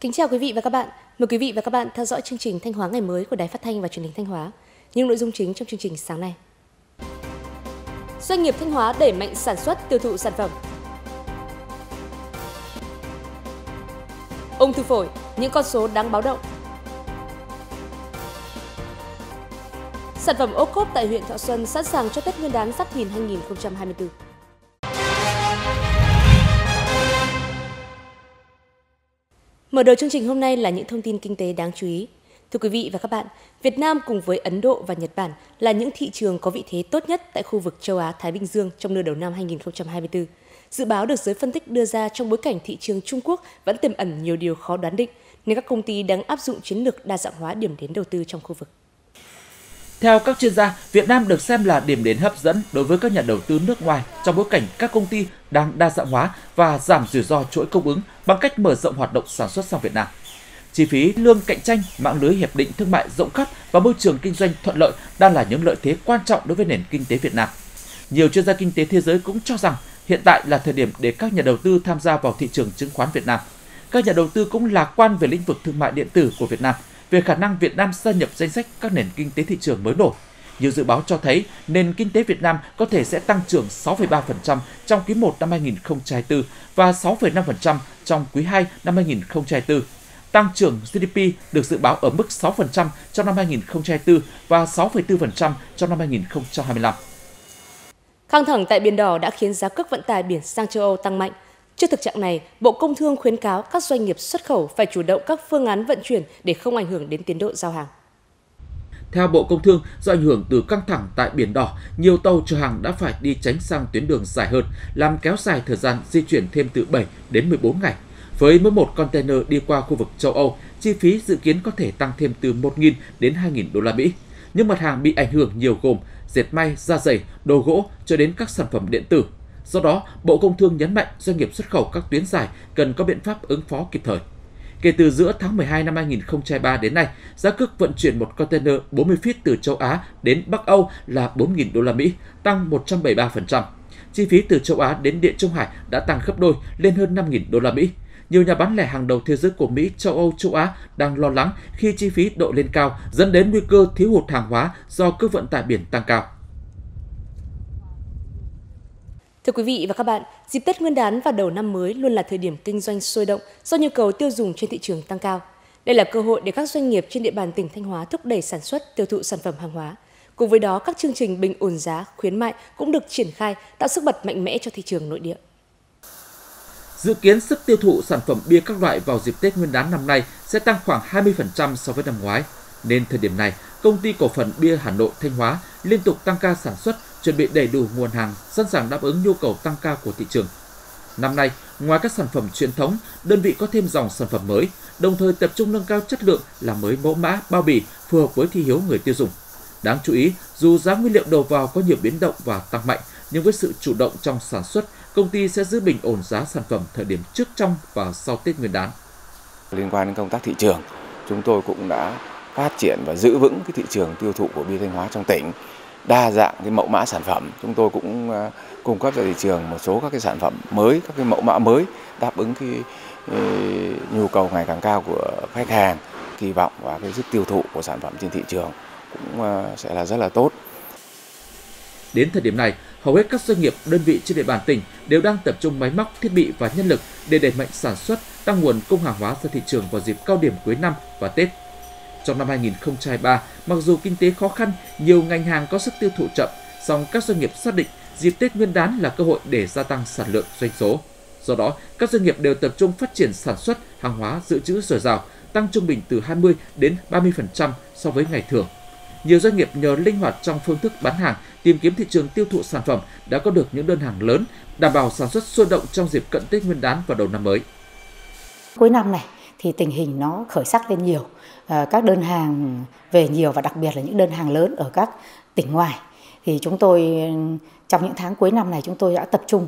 Kính chào quý vị và các bạn. Mời quý vị và các bạn theo dõi chương trình Thanh Hóa ngày mới của Đài Phát thanh và Truyền hình Thanh Hóa. Những nội dung chính trong chương trình sáng nay. Doanh nghiệp Thanh Hóa đẩy mạnh sản xuất, tiêu thụ sản phẩm. Ung thư phổi, những con số đáng báo động. Sản phẩm ô cốp tại huyện Thọ Xuân sẵn sàng cho Tết Nguyên đán Giáp Thìn 2024. Mở đầu chương trình hôm nay là những thông tin kinh tế đáng chú ý. Thưa quý vị và các bạn, Việt Nam cùng với Ấn Độ và Nhật Bản là những thị trường có vị thế tốt nhất tại khu vực châu Á-Thái Bình Dương trong nửa đầu năm 2024. Dự báo được giới phân tích đưa ra trong bối cảnh thị trường Trung Quốc vẫn tiềm ẩn nhiều điều khó đoán định, nên các công ty đang áp dụng chiến lược đa dạng hóa điểm đến đầu tư trong khu vực. Theo các chuyên gia, Việt Nam được xem là điểm đến hấp dẫn đối với các nhà đầu tư nước ngoài trong bối cảnh các công ty đang đa dạng hóa và giảm rủi ro chuỗi cung ứng bằng cách mở rộng hoạt động sản xuất sang Việt Nam. Chi phí lương cạnh tranh, mạng lưới hiệp định thương mại rộng khắp và môi trường kinh doanh thuận lợi đang là những lợi thế quan trọng đối với nền kinh tế Việt Nam. Nhiều chuyên gia kinh tế thế giới cũng cho rằng hiện tại là thời điểm để các nhà đầu tư tham gia vào thị trường chứng khoán Việt Nam. Các nhà đầu tư cũng lạc quan về lĩnh vực thương mại điện tử của Việt Nam về khả năng Việt Nam gia nhập danh sách các nền kinh tế thị trường mới nổi. Nhiều dự báo cho thấy nền kinh tế Việt Nam có thể sẽ tăng trưởng 6,3% trong quý 1 năm 2024 và 6,5% trong quý 2 năm 2024. Tăng trưởng GDP được dự báo ở mức 6% trong năm 2024 và 6,4% trong năm 2025. Căng thẳng tại Biển Đỏ đã khiến giá cước vận tải biển sang châu Âu tăng mạnh. Trước thực trạng này, Bộ Công Thương khuyến cáo các doanh nghiệp xuất khẩu phải chủ động các phương án vận chuyển để không ảnh hưởng đến tiến độ giao hàng. Theo Bộ Công Thương, do ảnh hưởng từ căng thẳng tại Biển Đỏ, nhiều tàu chở hàng đã phải đi tránh sang tuyến đường dài hơn, làm kéo dài thời gian di chuyển thêm từ 7 đến 14 ngày. Với mỗi một container đi qua khu vực châu Âu, chi phí dự kiến có thể tăng thêm từ 1.000 đến 2.000 đô la Mỹ. Những mặt hàng bị ảnh hưởng nhiều gồm dệt may, da giày, đồ gỗ cho đến các sản phẩm điện tử. Do đó, Bộ Công Thương nhấn mạnh doanh nghiệp xuất khẩu các tuyến dài cần có biện pháp ứng phó kịp thời. Kể từ giữa tháng 12 năm 2023 đến nay, giá cước vận chuyển một container 40 feet từ châu Á đến Bắc Âu là 4.000 đô la Mỹ, tăng 173%. Chi phí từ châu Á đến Địa Trung Hải đã tăng gấp đôi lên hơn 5.000 đô la Mỹ. Nhiều nhà bán lẻ hàng đầu thế giới của Mỹ, châu Âu, châu Á đang lo lắng khi chi phí độ lên cao dẫn đến nguy cơ thiếu hụt hàng hóa do cước vận tải biển tăng cao. Thưa quý vị và các bạn, dịp Tết Nguyên đán và đầu năm mới luôn là thời điểm kinh doanh sôi động do nhu cầu tiêu dùng trên thị trường tăng cao. Đây là cơ hội để các doanh nghiệp trên địa bàn tỉnh Thanh Hóa thúc đẩy sản xuất, tiêu thụ sản phẩm hàng hóa. Cùng với đó, các chương trình bình ổn giá, khuyến mại cũng được triển khai tạo sức bật mạnh mẽ cho thị trường nội địa. Dự kiến sức tiêu thụ sản phẩm bia các loại vào dịp Tết Nguyên đán năm nay sẽ tăng khoảng 20% so với năm ngoái. Nên thời điểm này, công ty cổ phần bia Hà Nội Thanh Hóa liên tục tăng ca sản xuất chuẩn bị đầy đủ nguồn hàng, sẵn sàng đáp ứng nhu cầu tăng cao của thị trường. Năm nay, ngoài các sản phẩm truyền thống, đơn vị có thêm dòng sản phẩm mới, đồng thời tập trung nâng cao chất lượng làm mới mẫu mã, bao bì phù hợp với thị hiếu người tiêu dùng. Đáng chú ý, dù giá nguyên liệu đầu vào có nhiều biến động và tăng mạnh, nhưng với sự chủ động trong sản xuất, công ty sẽ giữ bình ổn giá sản phẩm thời điểm trước trong và sau Tết Nguyên đán. Liên quan đến công tác thị trường, chúng tôi cũng đã phát triển và giữ vững cái thị trường tiêu thụ của bia Thanh Hóa trong tỉnh đa dạng cái mẫu mã sản phẩm. Chúng tôi cũng ờ, cung cấp cho thị trường một số các cái sản phẩm mới các cái mẫu mã mới đáp ứng cái, cái nhu cầu ngày càng cao của khách hàng. Kỳ vọng và cái sức tiêu thụ của sản phẩm trên thị trường cũng ờ, sẽ là rất là tốt. Đến thời điểm này, hầu hết các doanh nghiệp, đơn vị trên địa bàn tỉnh đều đang tập trung máy móc, thiết bị và nhân lực để đẩy mạnh sản xuất, tăng nguồn cung hàng hóa ra thị trường vào dịp cao điểm cuối năm và Tết trong năm 2023, mặc dù kinh tế khó khăn, nhiều ngành hàng có sức tiêu thụ chậm, song các doanh nghiệp xác định dịp Tết Nguyên đán là cơ hội để gia tăng sản lượng doanh số. Do đó, các doanh nghiệp đều tập trung phát triển sản xuất hàng hóa dự trữ dồi dào, tăng trung bình từ 20 đến 30% so với ngày thường. Nhiều doanh nghiệp nhờ linh hoạt trong phương thức bán hàng, tìm kiếm thị trường tiêu thụ sản phẩm đã có được những đơn hàng lớn, đảm bảo sản xuất sôi động trong dịp cận Tết Nguyên đán và đầu năm mới. Cuối năm này thì tình hình nó khởi sắc lên nhiều. Ờ, các đơn hàng về nhiều và đặc biệt là những đơn hàng lớn ở các tỉnh ngoài. Thì chúng tôi, trong những tháng cuối năm này chúng tôi đã tập trung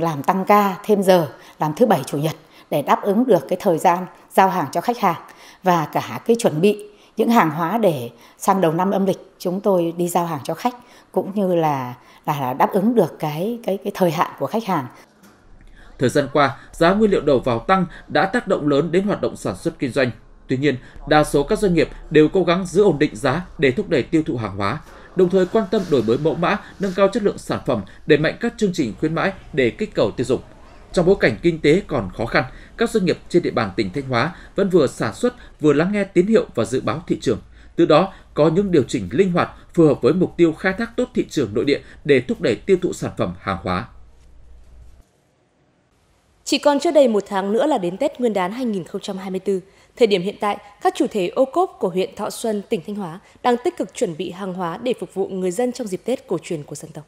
làm tăng ca thêm giờ, làm thứ bảy, chủ nhật để đáp ứng được cái thời gian giao hàng cho khách hàng và cả cái chuẩn bị những hàng hóa để sang đầu năm âm lịch chúng tôi đi giao hàng cho khách, cũng như là là đáp ứng được cái cái cái thời hạn của khách hàng. Thời gian qua, giá nguyên liệu đầu vào tăng đã tác động lớn đến hoạt động sản xuất kinh doanh. Tuy nhiên, đa số các doanh nghiệp đều cố gắng giữ ổn định giá để thúc đẩy tiêu thụ hàng hóa, đồng thời quan tâm đổi mới mẫu mã, nâng cao chất lượng sản phẩm, đẩy mạnh các chương trình khuyến mãi để kích cầu tiêu dùng. Trong bối cảnh kinh tế còn khó khăn, các doanh nghiệp trên địa bàn tỉnh Thanh Hóa vẫn vừa sản xuất, vừa lắng nghe tín hiệu và dự báo thị trường. Từ đó, có những điều chỉnh linh hoạt phù hợp với mục tiêu khai thác tốt thị trường nội địa để thúc đẩy tiêu thụ sản phẩm hàng hóa. Chỉ còn chưa đầy một tháng nữa là đến Tết Nguyên đán 2024. Thời điểm hiện tại, các chủ thể ô cốp của huyện Thọ Xuân, tỉnh Thanh Hóa đang tích cực chuẩn bị hàng hóa để phục vụ người dân trong dịp Tết cổ truyền của dân tộc.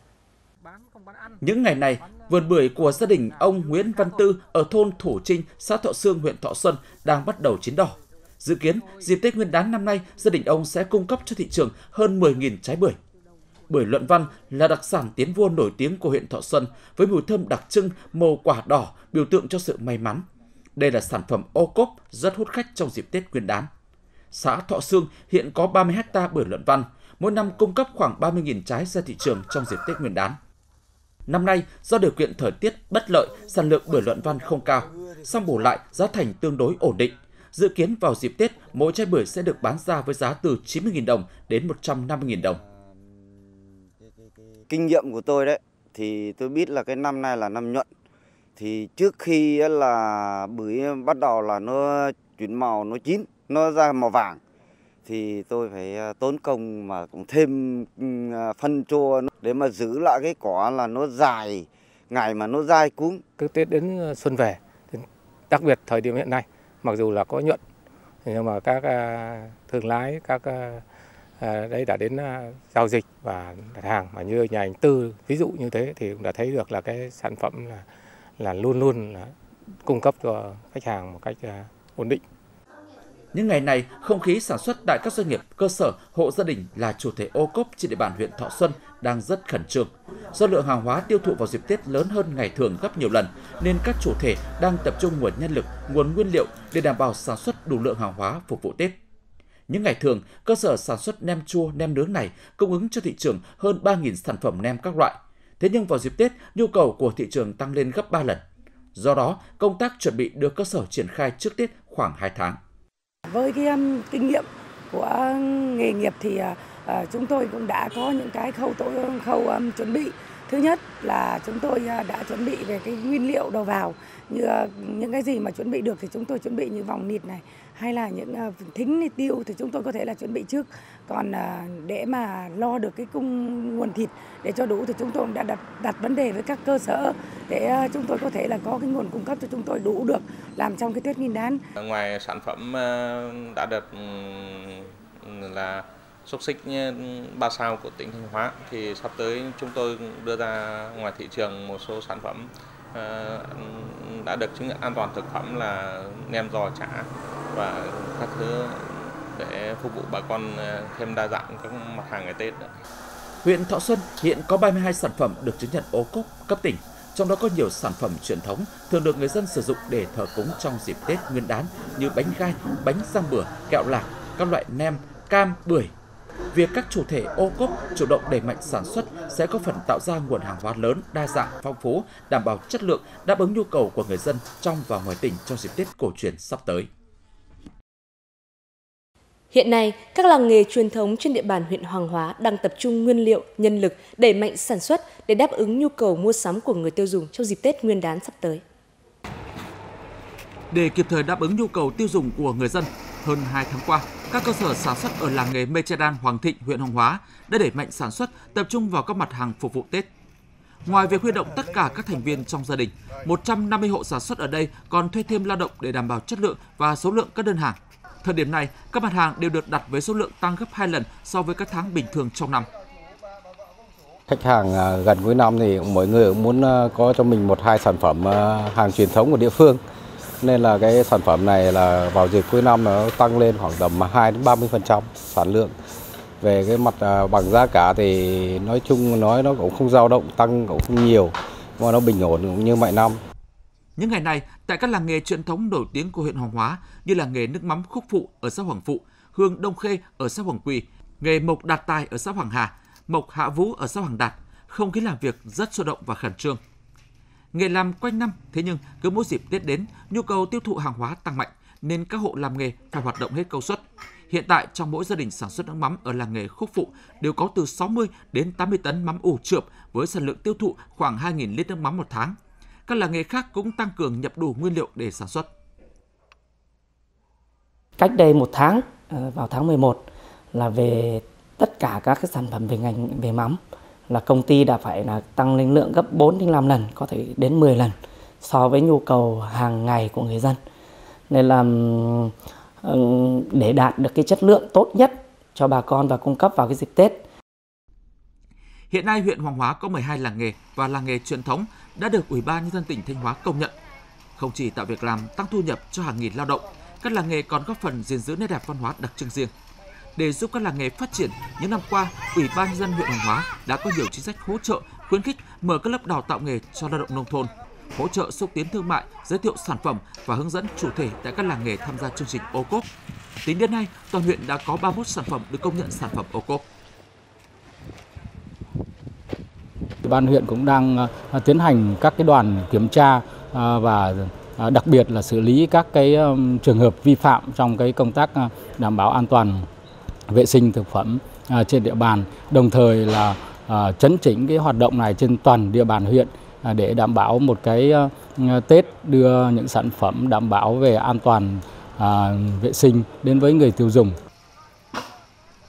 Những ngày này, vườn bưởi của gia đình ông Nguyễn Văn Tư ở thôn Thủ Trinh, xã Thọ Sương, huyện Thọ Xuân đang bắt đầu chín đỏ. Dự kiến, dịp Tết Nguyên đán năm nay, gia đình ông sẽ cung cấp cho thị trường hơn 10.000 trái bưởi. Bưởi luận văn là đặc sản tiến vua nổi tiếng của huyện Thọ Xuân với mùi thơm đặc trưng, màu quả đỏ, biểu tượng cho sự may mắn. Đây là sản phẩm ô cốp rất hút khách trong dịp Tết Nguyên đán. Xã Thọ Sương hiện có 30 ha bưởi luận văn, mỗi năm cung cấp khoảng 30.000 trái ra thị trường trong dịp Tết Nguyên đán. Năm nay, do điều kiện thời tiết bất lợi, sản lượng bưởi luận văn không cao, song bù lại giá thành tương đối ổn định. Dự kiến vào dịp Tết, mỗi trái bưởi sẽ được bán ra với giá từ 90.000 đồng đến 150.000 đồng. Kinh nghiệm của tôi đấy, thì tôi biết là cái năm nay là năm nhuận. Thì trước khi là bưởi bắt đầu là nó chuyển màu, nó chín, nó ra màu vàng thì tôi phải à, tốn công mà cũng thêm ừ, à, phân chua để mà giữ lại cái quả là nó dài ngày mà nó dai cuống. Cứ Tết đến à, xuân về, đặc biệt thời điểm hiện nay, mặc dù là có nhuận, nhưng mà các thương lái, các À, đây đã đến à, giao dịch và đặt hàng mà như nhà anh Tư ví dụ như thế thì cũng đã thấy được là cái sản phẩm là là luôn luôn là cung cấp cho khách hàng một cách à, ổn định. Những ngày này, không khí sản xuất tại các doanh nghiệp, cơ sở, hộ gia đình là chủ thể ô cốp trên địa bàn huyện Thọ Xuân đang rất khẩn trương. Do lượng hàng hóa tiêu thụ vào dịp Tết lớn hơn ngày thường gấp nhiều lần, nên các chủ thể đang tập trung nguồn nhân lực, nguồn nguyên liệu để đảm bảo sản xuất đủ lượng hàng hóa phục vụ Tết. Những ngày thường, cơ sở sản xuất nem chua, nem nướng này cung ứng cho thị trường hơn 3.000 sản phẩm nem các loại. Thế nhưng vào dịp Tết, nhu cầu của thị trường tăng lên gấp 3 lần. Do đó, công tác chuẩn bị được cơ sở triển khai trước Tết khoảng 2 tháng. Với cái um, kinh nghiệm của nghề nghiệp thì uh, chúng tôi cũng đã có những cái khâu tổ khâu um, chuẩn bị. Thứ nhất là chúng tôi uh, đã chuẩn bị về cái nguyên liệu đầu vào như uh, những cái gì mà chuẩn bị được thì chúng tôi chuẩn bị như vòng nịt này hay là những ờ, thính thì tiêu thì chúng tôi có thể là chuẩn bị trước. Còn ờ, để mà lo được cái cung, nguồn thịt để cho đủ thì chúng tôi đã đặt đặt vấn đề với các cơ sở để ờ, chúng tôi có thể là có cái nguồn cung cấp cho chúng tôi đủ được làm trong cái Tết Nguyên đán. Ngoài sản phẩm đã được là xúc xích ba sao của tỉnh Thanh Hóa thì sắp tới chúng tôi đưa ra ngoài thị trường một số sản phẩm đã được chứng nhận an toàn thực phẩm là nem giò chả và các thứ để phục vụ bà con à, thêm đa dạng các mặt hàng ngày Tết. Huyện Thọ Xuân hiện có 32 sản phẩm được chứng nhận ô cốp cấp tỉnh, trong đó có nhiều sản phẩm truyền thống thường được người dân sử dụng để thờ cúng trong dịp Tết Nguyên đán như bánh gai, bánh răng bửa, kẹo lạc, các loại nem, cam, bưởi. Việc các chủ thể ô cốp chủ động đẩy mạnh sản xuất sẽ có phần tạo ra nguồn hàng hóa lớn, đa dạng, phong phú, đảm bảo chất lượng, đáp ứng nhu cầu của người dân trong và ngoài tỉnh trong dịp Tết cổ truyền sắp tới. Hiện nay, các làng nghề truyền thống trên địa bàn huyện Hoàng Hóa đang tập trung nguyên liệu, nhân lực đẩy mạnh sản xuất để đáp ứng nhu cầu mua sắm của người tiêu dùng trong dịp Tết Nguyên đán sắp tới. Để kịp thời đáp ứng nhu cầu tiêu dùng của người dân, hơn 2 tháng qua, các cơ sở sản xuất ở làng nghề Mechedan Hoàng Thịnh, huyện Hoàng Hóa đã đẩy mạnh sản xuất, tập trung vào các mặt hàng phục vụ Tết. Ngoài việc huy động tất cả các thành viên trong gia đình, 150 hộ sản xuất ở đây còn thuê thêm lao động để đảm bảo chất lượng và số lượng các đơn hàng. Thời điểm này, các mặt hàng đều được đặt với số lượng tăng gấp 2 lần so với các tháng bình thường trong năm. Khách hàng à, gần cuối năm thì mỗi người cũng muốn à, có cho mình một hai sản phẩm à, hàng truyền thống của địa phương. Nên là cái sản phẩm này là vào dịp cuối năm nó tăng lên khoảng tầm 2 đến 30% sản lượng. Về cái mặt bằng giá cả thì nói chung nói nó cũng không dao động, tăng cũng không nhiều mà nó bình ổn cũng như mọi năm. Những ngày này, tại các làng nghề truyền thống nổi tiếng của huyện Hoàng Hóa như là nghề nước mắm Khúc Phụ ở xã Hoàng Phụ, hương Đông Khê ở xã Hoàng Quỳ, nghề mộc Đạt Tài ở xã Hoàng Hà, mộc Hạ Vũ ở xã Hoàng Đạt, không khí làm việc rất sôi động và khẩn trương. Nghề làm quanh năm, thế nhưng cứ mỗi dịp Tết đến, nhu cầu tiêu thụ hàng hóa tăng mạnh nên các hộ làm nghề phải hoạt động hết công suất. Hiện tại trong mỗi gia đình sản xuất nước mắm ở làng nghề Khúc Phụ đều có từ 60 đến 80 tấn mắm ủ trượp với sản lượng tiêu thụ khoảng 2.000 lít nước mắm một tháng. Các làng nghề khác cũng tăng cường nhập đủ nguyên liệu để sản xuất. Cách đây một tháng, ờ, vào tháng 11 là về tất cả các cái sản phẩm về ngành về mắm là công ty đã phải là tăng lên lượng gấp 4 đến 5 lần, có thể đến 10 lần so với nhu cầu hàng ngày của người dân. Nên là để đạt được cái chất lượng tốt nhất cho bà con và cung cấp vào cái dịp Tết. Hiện nay huyện Hoàng Hóa có 12 làng nghề và làng nghề truyền thống đã được Ủy ban nhân dân tỉnh Thanh Hóa công nhận. Không chỉ tạo việc làm, tăng thu nhập cho hàng nghìn lao động, các làng nghề còn góp phần gìn giữ nét đẹp văn hóa đặc trưng riêng. Để giúp các làng nghề phát triển, những năm qua, Ủy ban nhân dân huyện Hoàng Hóa đã có nhiều chính sách hỗ trợ, khuyến khích mở các lớp đào tạo nghề cho lao động nông thôn, hỗ trợ xúc tiến thương mại, giới thiệu sản phẩm và hướng dẫn chủ thể tại các làng nghề tham gia chương trình ô cốp. Tính đến nay, toàn huyện đã có 31 sản phẩm được công nhận sản phẩm ô cốp. Ban huyện cũng đang à, tiến hành các cái đoàn kiểm tra à, và à, đặc biệt là xử lý các cái trường hợp vi phạm trong cái công tác đảm bảo an toàn vệ sinh thực phẩm trên địa bàn, đồng thời là chấn chỉnh cái hoạt động này trên toàn địa bàn huyện để đảm bảo một cái Tết đưa những sản phẩm đảm bảo về an toàn vệ sinh đến với người tiêu dùng.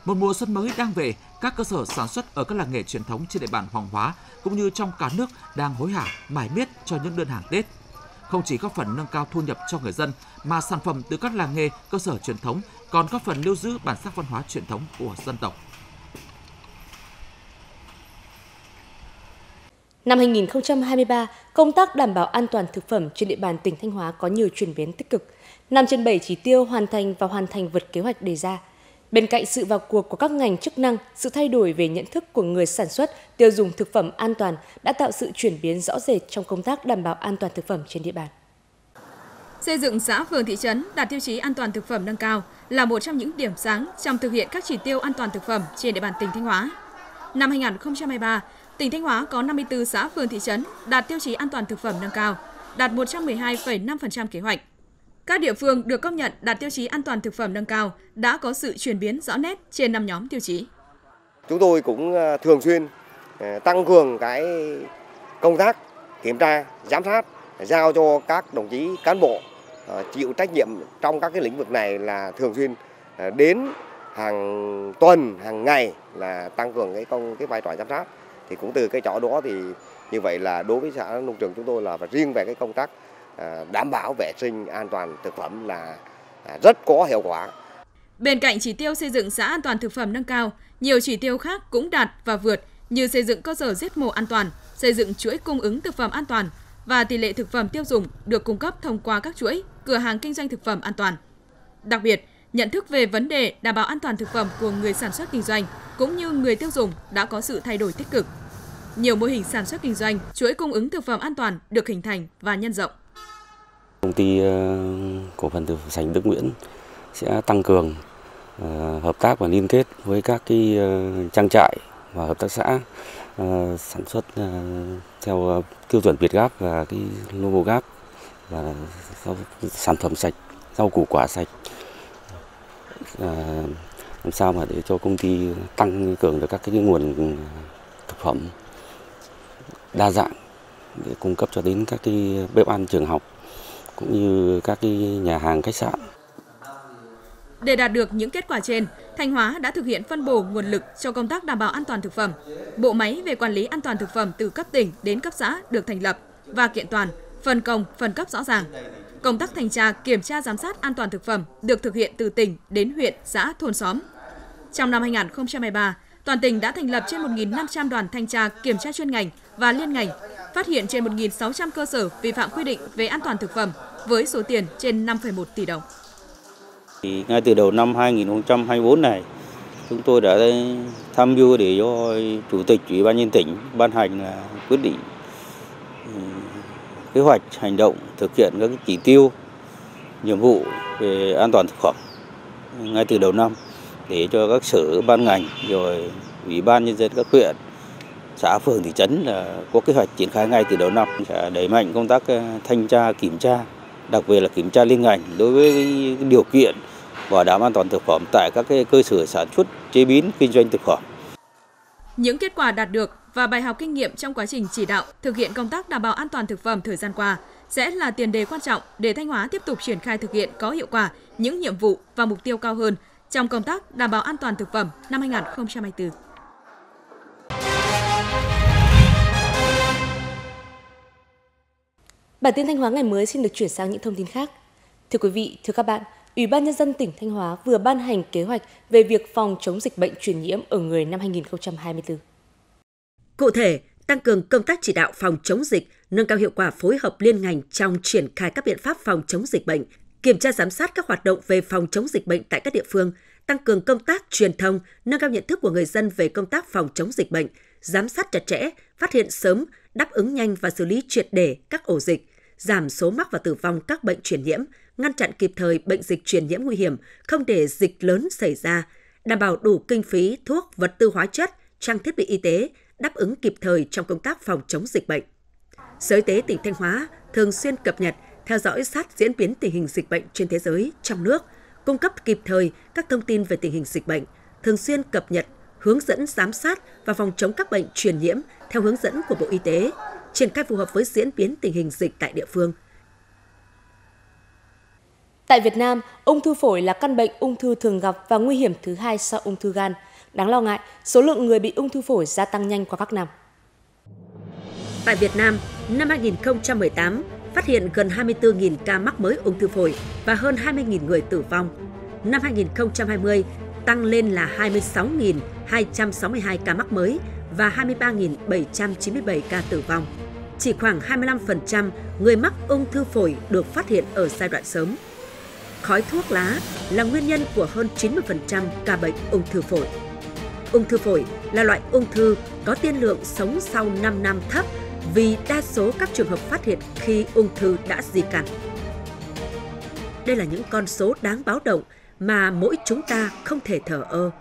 Một mùa xuân mới đang về, các cơ sở sản xuất ở các làng nghề truyền thống trên địa bàn Hoàng Hóa cũng như trong cả nước đang hối hả mải miết cho những đơn hàng Tết. Không chỉ góp phần nâng cao thu nhập cho người dân, mà sản phẩm từ các làng nghề, cơ sở truyền thống còn góp phần lưu giữ bản sắc văn hóa truyền thống của dân tộc. Năm 2023, công tác đảm bảo an toàn thực phẩm trên địa bàn tỉnh Thanh Hóa có nhiều chuyển biến tích cực. 5 trên 7 chỉ tiêu hoàn thành và hoàn thành vượt kế hoạch đề ra. Bên cạnh sự vào cuộc của các ngành chức năng, sự thay đổi về nhận thức của người sản xuất, tiêu dùng thực phẩm an toàn đã tạo sự chuyển biến rõ rệt trong công tác đảm bảo an toàn thực phẩm trên địa bàn. Xây dựng xã phường thị trấn đạt tiêu chí an toàn thực phẩm nâng cao là một trong những điểm sáng trong thực hiện các chỉ tiêu an toàn thực phẩm trên địa bàn tỉnh Thanh Hóa. Năm 2023, Tỉnh Thanh Hóa có 54 xã phường thị trấn đạt tiêu chí an toàn thực phẩm nâng cao, đạt 112,5% kế hoạch. Các địa phương được công nhận đạt tiêu chí an toàn thực phẩm nâng cao đã có sự chuyển biến rõ nét trên 5 nhóm tiêu chí. Chúng tôi cũng à, thường xuyên à, tăng cường cái công tác kiểm tra, giám sát, giao cho các đồng chí cán bộ à, chịu trách nhiệm trong các cái lĩnh vực này là thường xuyên đến hàng tuần, hàng ngày là tăng cường cái công cái vai trò giám sát thì cũng từ cái chỗ đó thì như vậy là đối với xã nông trường chúng tôi là và riêng về cái công tác Ờ, đảm bảo vệ sinh an toàn thực phẩm là à, rất có hiệu quả. Bên cạnh chỉ tiêu xây dựng xã an toàn thực phẩm nâng cao, nhiều chỉ tiêu khác cũng đạt và vượt như xây dựng cơ sở giết mổ an toàn, xây dựng chuỗi cung ứng thực phẩm an toàn và tỷ lệ thực phẩm tiêu dùng được cung cấp thông qua các chuỗi cửa hàng kinh doanh thực phẩm an toàn. Đặc biệt, nhận thức về vấn đề đảm bảo an toàn thực phẩm của người sản xuất kinh doanh cũng như người tiêu dùng đã có sự thay đổi tích cực. Nhiều mô hình sản xuất kinh doanh, chuỗi cung ứng thực phẩm an toàn được hình thành và nhân rộng. Công ty ờ, cổ phần thực sành Đức Nguyễn sẽ tăng cường ờ, hợp tác và liên kết với các cái ờ, trang trại và hợp tác xã sản xuất theo tiêu chuẩn Việt Gáp và cái logo Gáp và sản phẩm sạch, rau củ quả sạch. Làm sao mà để cho công ty tăng cường được các cái nguồn thực phẩm đa dạng để cung cấp cho đến các cái bếp ăn trường học cũng như các cái nhà hàng khách sạn. Để đạt được những kết quả trên, Thanh Hóa đã thực hiện phân bổ nguồn lực cho công tác đảm bảo an toàn thực phẩm. Bộ máy về quản lý an toàn thực phẩm từ cấp tỉnh đến cấp xã được thành lập và kiện toàn, phân công, phân cấp rõ ràng. Công tác thanh tra, kiểm tra giám sát an toàn thực phẩm được thực hiện từ tỉnh đến huyện, xã, thôn xóm. Trong năm 2023, toàn tỉnh đã thành lập trên 1.500 đoàn thanh tra kiểm tra chuyên ngành và liên ngành, phát hiện trên 1.600 cơ sở vi phạm quy định về an toàn thực phẩm với số tiền trên 5,1 tỷ đồng. Thì ngay từ đầu năm 2024 này, chúng tôi đã tham mưu để cho Chủ tịch Ủy ban nhân tỉnh ban hành là quyết định ừ, kế hoạch hành động thực hiện các chỉ tiêu nhiệm vụ về an toàn thực phẩm ngay từ đầu năm để cho các sở ban ngành rồi ủy ban nhân dân các huyện xã phường thị trấn là có kế hoạch triển khai ngay từ đầu năm, sẽ đẩy mạnh công tác ờ, thanh tra, kiểm tra, đặc biệt là kiểm tra liên ngành đối với điều kiện bảo đảm an toàn thực phẩm tại các cái cơ sở sản xuất, chế biến, kinh doanh thực phẩm. Những kết quả đạt được và bài học kinh nghiệm trong quá trình chỉ đạo, thực hiện công tác đảm bảo an toàn thực phẩm thời gian qua sẽ là tiền đề quan trọng để Thanh Hóa tiếp tục triển khai thực hiện có hiệu quả những nhiệm vụ và mục tiêu cao hơn trong công tác đảm bảo an toàn thực phẩm năm 2024. Bản tin Thanh Hóa ngày mới xin được chuyển sang những thông tin khác. Thưa quý vị, thưa các bạn, Ủy ban Nhân dân tỉnh Thanh Hóa vừa ban hành kế hoạch về việc phòng chống dịch bệnh truyền nhiễm ở người năm 2024. Cụ thể, tăng cường công tác chỉ đạo phòng chống dịch, nâng cao hiệu quả phối hợp liên ngành trong triển khai các biện pháp phòng chống dịch bệnh, kiểm tra giám sát các hoạt động về phòng chống dịch bệnh tại các địa phương, tăng cường công tác truyền thông, nâng cao nhận thức của người dân về công tác phòng chống dịch bệnh, giám sát chặt chẽ, phát hiện sớm, đáp ứng nhanh và xử lý triệt để các ổ dịch, giảm số mắc và tử vong các bệnh truyền nhiễm, ngăn chặn kịp thời bệnh dịch truyền nhiễm nguy hiểm, không để dịch lớn xảy ra, đảm bảo đủ kinh phí, thuốc, vật tư hóa chất, trang thiết bị y tế, đáp ứng kịp thời trong công tác phòng chống dịch bệnh. Sở Y tế tỉnh Thanh Hóa thường xuyên cập nhật, theo dõi sát diễn biến tình hình dịch bệnh trên thế giới, trong nước, cung cấp kịp thời các thông tin về tình hình dịch bệnh, thường xuyên cập nhật, hướng dẫn giám sát và phòng chống các bệnh truyền nhiễm theo hướng dẫn của Bộ Y tế, triển khai phù hợp với diễn biến tình hình dịch tại địa phương. Tại Việt Nam, ung thư phổi là căn bệnh ung thư thường gặp và nguy hiểm thứ hai sau ung thư gan. Đáng lo ngại, số lượng người bị ung thư phổi gia tăng nhanh qua các năm. Tại Việt Nam, năm 2018, phát hiện gần 24.000 ca mắc mới ung thư phổi và hơn 20.000 người tử vong. Năm 2020, tăng lên là 26.262 ca mắc mới và 23.797 ca tử vong. Chỉ khoảng 25% người mắc ung thư phổi được phát hiện ở giai đoạn sớm. Khói thuốc lá là nguyên nhân của hơn 90% ca bệnh ung thư phổi. Ung thư phổi là loại ung thư có tiên lượng sống sau 5 năm thấp vì đa số các trường hợp phát hiện khi ung thư đã di căn. Đây là những con số đáng báo động mà mỗi chúng ta không thể thở ơ.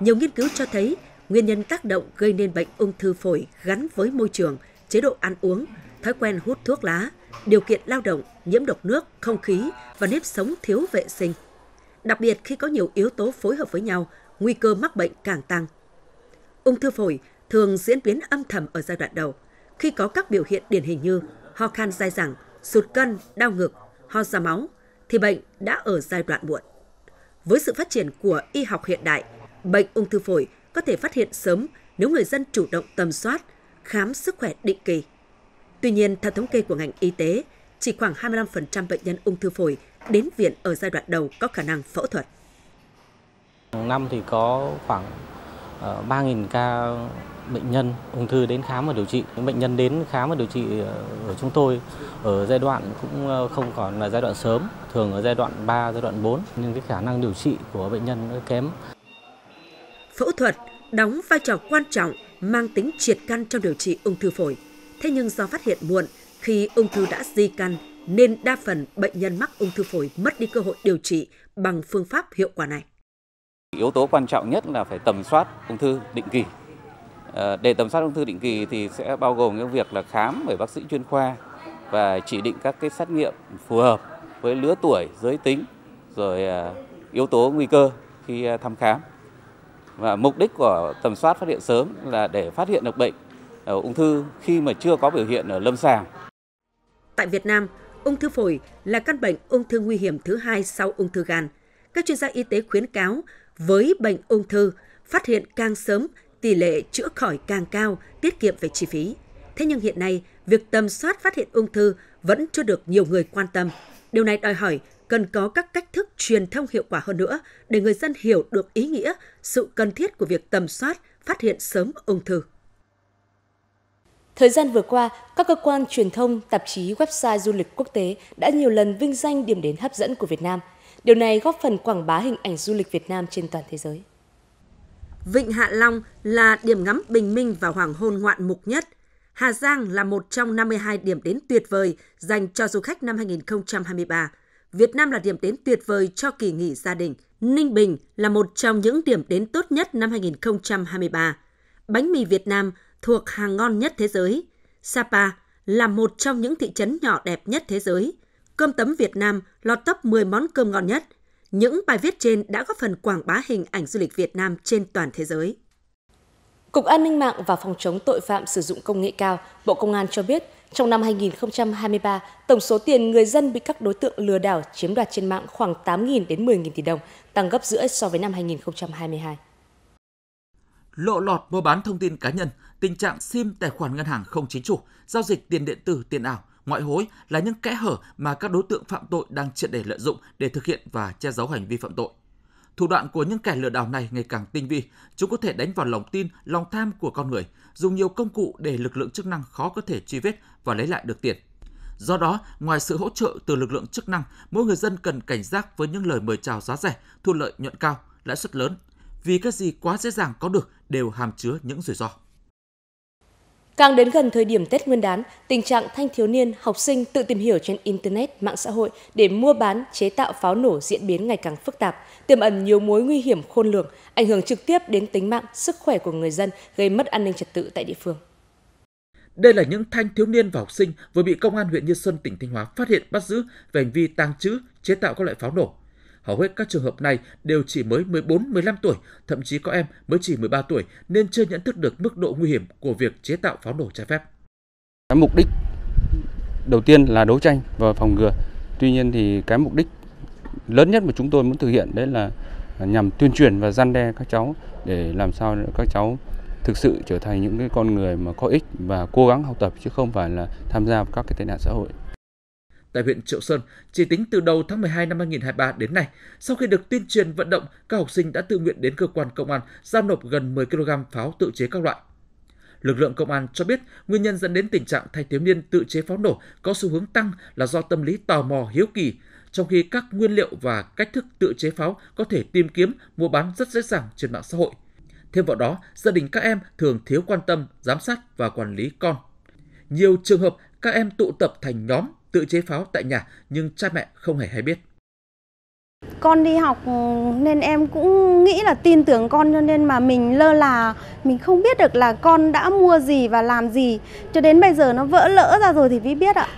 Nhiều nghiên cứu cho thấy nguyên nhân tác động gây nên bệnh ung thư phổi gắn với môi trường, chế độ ăn uống, thói quen hút thuốc lá, điều kiện lao động, nhiễm độc nước, không khí và nếp sống thiếu vệ sinh. Đặc biệt khi có nhiều yếu tố phối hợp với nhau, nguy cơ mắc bệnh càng tăng. Ung thư phổi thường diễn biến âm thầm ở giai đoạn đầu, khi có các biểu hiện điển hình như ho khan dai dẳng, sụt cân, đau ngực, ho ra máu, thì bệnh đã ở giai đoạn muộn. Với sự phát triển của y học hiện đại, bệnh ung thư phổi có thể phát hiện sớm nếu người dân chủ động tầm soát, khám sức khỏe định kỳ. Tuy nhiên, theo thống kê của ngành y tế, chỉ khoảng 25% bệnh nhân ung thư phổi đến viện ở giai đoạn đầu có khả năng phẫu thuật. Năm thì có khoảng 3.000 ờ, ca bệnh nhân ung thư đến khám và điều trị. Những bệnh nhân đến khám và điều trị ở chúng tôi ở giai đoạn cũng ờ, không còn là giai đoạn sớm, thường ở giai đoạn 3, giai đoạn 4 nên cái khả năng điều trị của bệnh nhân kém. Phẫu thuật đóng vai trò quan trọng mang tính triệt căn trong điều trị ung thư phổi. Thế nhưng do phát hiện muộn khi ung thư đã di căn nên đa phần bệnh nhân mắc ung thư phổi mất đi cơ hội điều trị bằng phương pháp hiệu quả này. Yếu tố quan trọng nhất là phải tầm soát ung thư định kỳ. Ờ, để tầm soát ung thư định kỳ thì sẽ bao gồm cái việc là khám bởi bác sĩ chuyên khoa và chỉ định các cái xét nghiệm phù hợp với lứa tuổi, giới tính, rồi ờ, yếu tố nguy cơ khi ờ, thăm khám. Và mục đích của tầm soát phát hiện sớm là để phát hiện được bệnh ờ, ung thư khi mà chưa có biểu hiện ở lâm sàng. Tại Việt Nam, ung thư phổi là căn bệnh ung thư nguy hiểm thứ hai sau ung thư gan. Các chuyên gia y tế khuyến cáo với bệnh ung thư, phát hiện càng sớm, tỷ lệ chữa khỏi càng cao, tiết kiệm về chi phí. Thế nhưng hiện nay, việc tầm soát phát hiện ung thư vẫn chưa được nhiều người quan tâm. Điều này đòi hỏi cần có các cách thức truyền thông hiệu quả hơn nữa để người dân hiểu được ý nghĩa, sự cần thiết của việc tầm soát, phát hiện sớm ung thư. Thời gian vừa qua, các cơ quan truyền thông, tạp chí, website du lịch quốc tế đã nhiều lần vinh danh điểm đến hấp dẫn của Việt Nam. Điều này góp phần quảng bá hình ảnh du lịch Việt Nam trên toàn thế giới. Vịnh Hạ Long là điểm ngắm bình minh và hoàng hôn ngoạn mục nhất. Hà Giang là một trong 52 điểm đến tuyệt vời dành cho du khách năm 2023. Việt Nam là điểm đến tuyệt vời cho kỳ nghỉ gia đình. Ninh Bình là một trong những điểm đến tốt nhất năm 2023. Bánh mì Việt Nam thuộc hàng ngon nhất thế giới. Sapa là một trong những thị trấn nhỏ đẹp nhất thế giới. Cơm tấm Việt Nam lọt top 10 món cơm ngon nhất. Những bài viết trên đã góp phần quảng bá hình ảnh du lịch Việt Nam trên toàn thế giới. Cục An ninh mạng và Phòng chống tội phạm sử dụng công nghệ cao, Bộ Công an cho biết, trong năm 2023, tổng số tiền người dân bị các đối tượng lừa đảo chiếm đoạt trên mạng khoảng 8.000 đến 10.000 tỷ đồng, tăng gấp rưỡi so với năm 2022. Lộ lọt mua bán thông tin cá nhân, tình trạng SIM tài khoản ngân hàng không chính chủ, giao dịch tiền điện tử, tiền ảo, ngoại hối là những kẽ hở mà các đối tượng phạm tội đang triệt để lợi dụng để thực hiện và che giấu hành vi phạm tội. Thủ đoạn của những kẻ lừa đảo này ngày càng tinh vi, chúng có thể đánh vào lòng tin, lòng tham của con người, dùng nhiều công cụ để lực lượng chức năng khó có thể truy vết và lấy lại được tiền. Do đó, ngoài sự hỗ trợ từ lực lượng chức năng, mỗi người dân cần cảnh giác với những lời mời chào giá rẻ, thu lợi nhuận cao, lãi suất lớn, vì cái gì quá dễ dàng có được đều hàm chứa những rủi ro. Càng đến gần thời điểm Tết Nguyên đán, tình trạng thanh thiếu niên, học sinh tự tìm hiểu trên Internet, mạng xã hội để mua bán, chế tạo pháo nổ diễn biến ngày càng phức tạp, tiềm ẩn nhiều mối nguy hiểm khôn lường, ảnh hưởng trực tiếp đến tính mạng, sức khỏe của người dân, gây mất an ninh trật tự tại địa phương. Đây là những thanh thiếu niên và học sinh vừa bị Công an huyện Như Xuân, tỉnh Thanh Hóa phát hiện bắt giữ về hành vi tàng trữ, chế tạo các loại pháo nổ. Hầu hết các trường hợp này đều chỉ mới 14-15 tuổi, thậm chí có em mới chỉ 13 tuổi nên chưa nhận thức được mức độ nguy hiểm của việc chế tạo pháo nổ trái phép. Cái mục đích đầu tiên là đấu tranh và phòng ngừa. Tuy nhiên thì cái mục đích lớn nhất mà chúng tôi muốn thực hiện đấy là nhằm tuyên truyền và gian đe các cháu để làm sao các cháu thực sự trở thành những cái con người mà có ích và cố gắng học tập chứ không phải là tham gia vào các cái tệ nạn xã hội tại huyện Triệu Sơn, chỉ tính từ đầu tháng 12 năm 2023 đến nay, sau khi được tuyên truyền vận động, các học sinh đã tự nguyện đến cơ quan công an giao nộp gần 10 kg pháo tự chế các loại. Lực lượng công an cho biết nguyên nhân dẫn đến tình trạng thanh thiếu niên tự chế pháo nổ có xu hướng tăng là do tâm lý tò mò hiếu kỳ, trong khi các nguyên liệu và cách thức tự chế pháo có thể tìm kiếm, mua bán rất dễ dàng trên mạng xã hội. Thêm vào đó, gia đình các em thường thiếu quan tâm, giám sát và quản lý con. Nhiều trường hợp các em tụ tập thành nhóm tự chế pháo tại nhà nhưng cha mẹ không hề hay biết. Con đi học ừ, nên em cũng nghĩ là tin tưởng con cho nên mà mình lơ là, mình không biết được là con đã mua gì và làm gì. Cho đến bây giờ nó vỡ lỡ ra rồi thì mới biết ạ.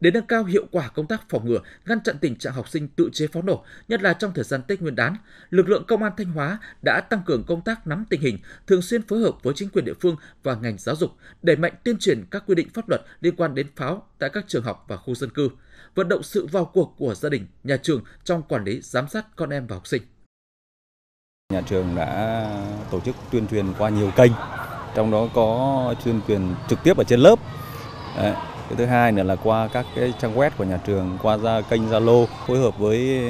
Để nâng cao hiệu quả công tác phòng ngừa, ngăn chặn tình trạng học sinh tự chế pháo nổ, nhất là trong thời gian Tết Nguyên đán, lực lượng công an Thanh Hóa đã tăng cường công tác nắm tình hình, thường xuyên phối hợp với chính quyền địa phương và ngành giáo dục, đẩy mạnh tuyên truyền các quy định pháp luật liên quan đến pháo tại các trường học và khu dân cư, vận động sự vào cuộc của gia đình, nhà trường trong quản lý giám sát con em và học sinh. Nhà trường đã tổ chức tuyên truyền qua nhiều kênh, trong đó có tuyên truyền trực tiếp ở trên lớp. Cái thứ hai nữa là qua các cái trang web của nhà trường qua ra kênh Zalo phối hợp với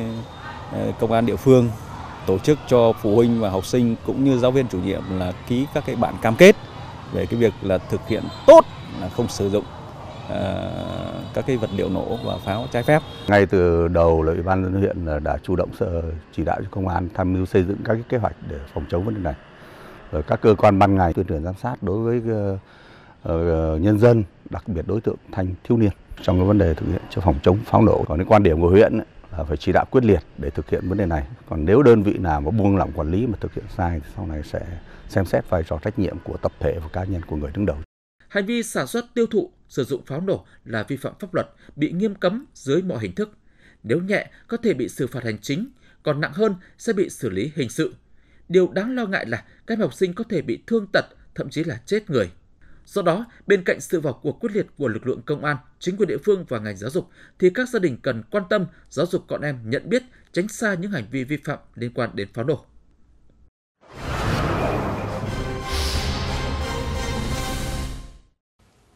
ờ, công an địa phương tổ chức cho phụ huynh và học sinh cũng như giáo viên chủ nhiệm là ký các cái bản cam kết về cái việc là thực hiện tốt là không sử dụng uh, các cái vật liệu nổ và pháo trái phép. Ngay từ đầu là Ủy ban dân huyện đã chủ động chỉ đạo cho công an tham mưu xây dựng các cái kế hoạch để phòng chống vấn đề này. Rồi các cơ quan ban ngành tuyên truyền giám sát đối với uh, Ờ, nhân dân đặc biệt đối tượng thanh thiếu niên trong cái vấn đề thực hiện cho phòng chống pháo nổ. Còn cái quan điểm của huyện là phải chỉ đạo quyết liệt để thực hiện vấn đề này. Còn nếu đơn vị nào mà buông lỏng quản lý mà thực hiện sai thì sau này sẽ xem xét vai trò trách nhiệm của tập thể và cá nhân của người đứng đầu. Hành vi sản xuất tiêu thụ, sử dụng pháo nổ là vi phạm pháp luật, bị nghiêm cấm dưới mọi hình thức. Nếu nhẹ có thể bị xử phạt hành chính, còn nặng hơn sẽ bị xử lý hình sự. Điều đáng lo ngại là các em học sinh có thể bị thương tật, thậm chí là chết người. Do đó, bên cạnh sự vào cuộc quyết liệt của lực lượng công an, chính quyền địa phương và ngành giáo dục, thì các gia đình cần quan tâm giáo dục con em nhận biết, tránh xa những hành vi vi phạm liên quan đến pháo nổ.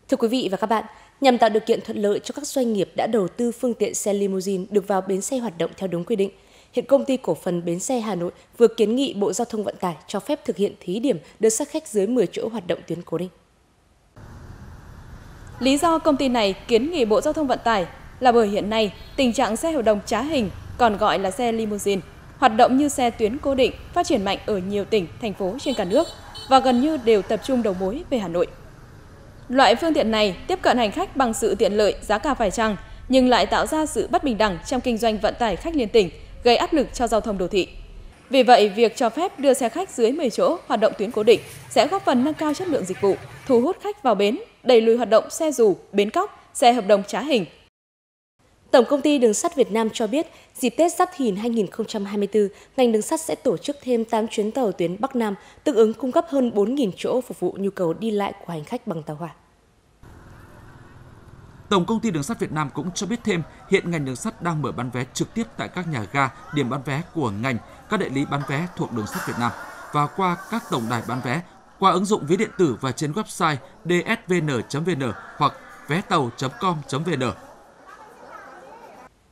Thưa quý vị và các bạn, nhằm tạo điều kiện thuận lợi cho các doanh nghiệp đã đầu tư phương tiện xe limousine được vào bến xe hoạt động theo đúng quy định, hiện công ty cổ phần bến xe Hà Nội vừa kiến nghị Bộ Giao thông Vận tải cho phép thực hiện thí điểm đưa xe khách dưới 10 chỗ hoạt động tuyến cố định. Lý do công ty này kiến nghị Bộ Giao thông Vận tải là bởi hiện nay tình trạng xe hợp đồng trá hình, còn gọi là xe limousine, hoạt động như xe tuyến cố định phát triển mạnh ở nhiều tỉnh, thành phố trên cả nước và gần như đều tập trung đầu mối về Hà Nội. Loại phương tiện này tiếp cận hành khách bằng sự tiện lợi, giá cả phải chăng, nhưng lại tạo ra sự bất bình đẳng trong kinh doanh vận tải khách liên tỉnh, gây áp lực cho giao thông đô thị. Vì vậy, việc cho phép đưa xe khách dưới 10 chỗ hoạt động tuyến cố định sẽ góp phần nâng cao chất lượng dịch vụ, thu hút khách vào bến, đẩy lùi hoạt động xe dù, bến cóc, xe hợp đồng trá hình. Tổng công ty Đường sắt Việt Nam cho biết, dịp Tết Giáp Thìn 2024, ngành đường sắt sẽ tổ chức thêm 8 chuyến tàu tuyến Bắc Nam, tương ứng cung cấp hơn 4.000 chỗ phục vụ nhu cầu đi lại của hành khách bằng tàu hỏa. Tổng công ty Đường sắt Việt Nam cũng cho biết thêm, hiện ngành đường sắt đang mở bán vé trực tiếp tại các nhà ga, điểm bán vé của ngành, các đại lý bán vé thuộc Đường sắt Việt Nam và qua các tổng đài bán vé qua ứng dụng ví điện tử và trên website dsvn.vn hoặc vé tàu.com.vn.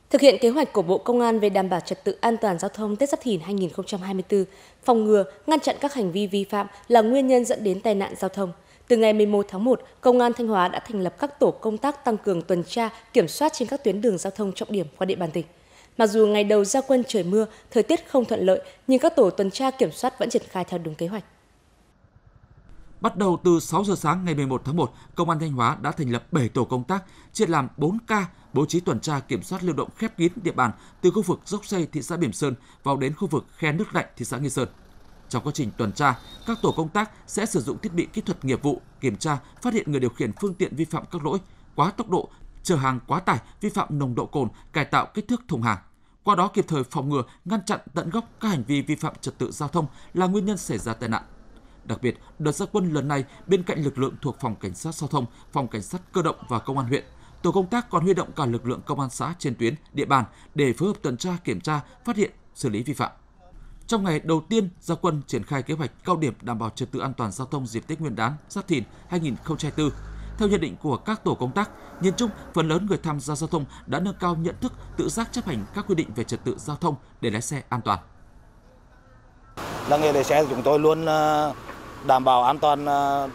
Thực hiện kế hoạch của Bộ Công an về đảm bảo trật tự an toàn giao thông Tết Giáp Thìn 2024, phòng ngừa, ngăn chặn các hành vi vi phạm là nguyên nhân dẫn đến tai nạn giao thông. Từ ngày 11 tháng 1, Công an Thanh Hóa đã thành lập các tổ công tác tăng cường tuần tra, kiểm soát trên các tuyến đường giao thông trọng điểm qua địa bàn tỉnh. Mặc dù ngày đầu ra quân trời mưa, thời tiết không thuận lợi, nhưng các tổ tuần tra kiểm soát vẫn triển khai theo đúng kế hoạch. Bắt đầu từ 6 giờ sáng ngày 11 tháng 1, Công an Thanh Hóa đã thành lập 7 tổ công tác, chia làm 4 ca bố trí tuần tra kiểm soát lưu động khép kín địa bàn từ khu vực dốc xây thị xã Bỉm Sơn vào đến khu vực khe nước lạnh thị xã Nghi Sơn. Trong quá trình tuần tra, các tổ công tác sẽ sử dụng thiết bị kỹ thuật nghiệp vụ kiểm tra, phát hiện người điều khiển phương tiện vi phạm các lỗi quá tốc độ, chở hàng quá tải, vi phạm nồng độ cồn, cải tạo kích thước thùng hàng. Qua đó kịp thời phòng ngừa, ngăn chặn tận gốc các hành vi vi phạm trật tự giao thông là nguyên nhân xảy ra tai nạn. Đặc biệt, đợt gia quân lần này bên cạnh lực lượng thuộc phòng cảnh sát giao thông, phòng cảnh sát cơ động và công an huyện, tổ công tác còn huy động cả lực lượng công an xã trên tuyến, địa bàn để phối hợp tuần tra kiểm tra, phát hiện, xử lý vi phạm. Trong ngày đầu tiên gia quân triển khai kế hoạch cao điểm đảm bảo trật tự an toàn giao thông dịp Tết Nguyên đán Giáp Thìn 2024, theo nhận định của các tổ công tác, nhìn chung phần lớn người tham gia giao thông đã nâng cao nhận thức tự giác chấp hành các quy định về trật tự giao thông để lái xe an toàn. Là nghề lái xe chúng tôi luôn ờ, đảm bảo an toàn ờ,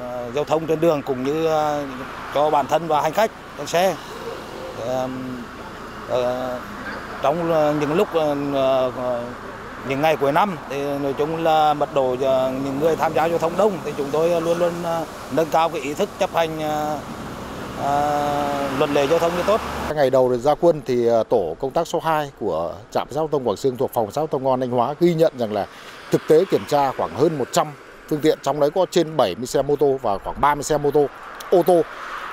ờ, giao thông trên đường cũng như ờ, cho bản thân và hành khách trên xe. Trong những lúc những ngày cuối năm thì nói chung là mật độ những người tham gia giao thông đông thì chúng tôi luôn luôn nâng cao cái ý thức chấp hành à, luật lệ giao thông như tốt. Ngày đầu ra quân thì tổ công tác số 2 của trạm giao thông Quảng Sương thuộc phòng giao thông ngon Thanh Hóa ghi nhận rằng là thực tế kiểm tra khoảng hơn 100 phương tiện trong đấy có trên 70 xe mô tô và khoảng 30 xe mô tô ô tô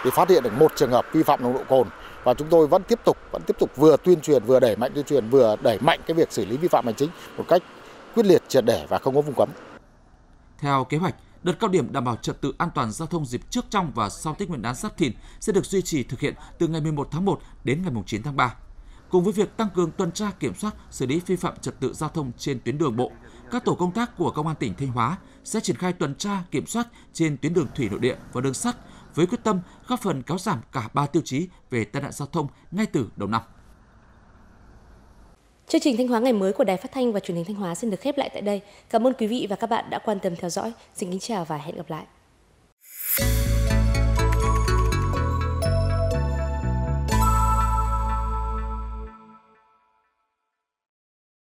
thì phát hiện được một trường hợp vi phạm nồng độ cồn và chúng tôi vẫn tiếp tục vẫn tiếp tục vừa tuyên truyền vừa đẩy mạnh tuyên truyền vừa đẩy mạnh cái việc xử lý vi phạm hành chính một cách quyết liệt triệt để và không có vùng cấm. Theo kế hoạch, đợt cao điểm đảm bảo trật tự an toàn giao thông dịp trước trong và sau Tết Nguyên đán Giáp Thìn sẽ được duy trì thực hiện từ ngày 11 tháng 1 đến ngày 9 tháng 3. Cùng với việc tăng cường tuần tra kiểm soát, xử lý vi phạm trật tự giao thông trên tuyến đường bộ, các tổ công tác của Công an tỉnh Thanh Hóa sẽ triển khai tuần tra kiểm soát trên tuyến đường thủy nội địa và đường sắt với quyết tâm góp phần kéo giảm cả ba tiêu chí về tai nạn giao thông ngay từ đầu năm. Chương trình Thanh Hóa ngày mới của Đài Phát thanh và Truyền hình Thanh Hóa xin được khép lại tại đây. Cảm ơn quý vị và các bạn đã quan tâm theo dõi. Xin kính chào và hẹn gặp lại.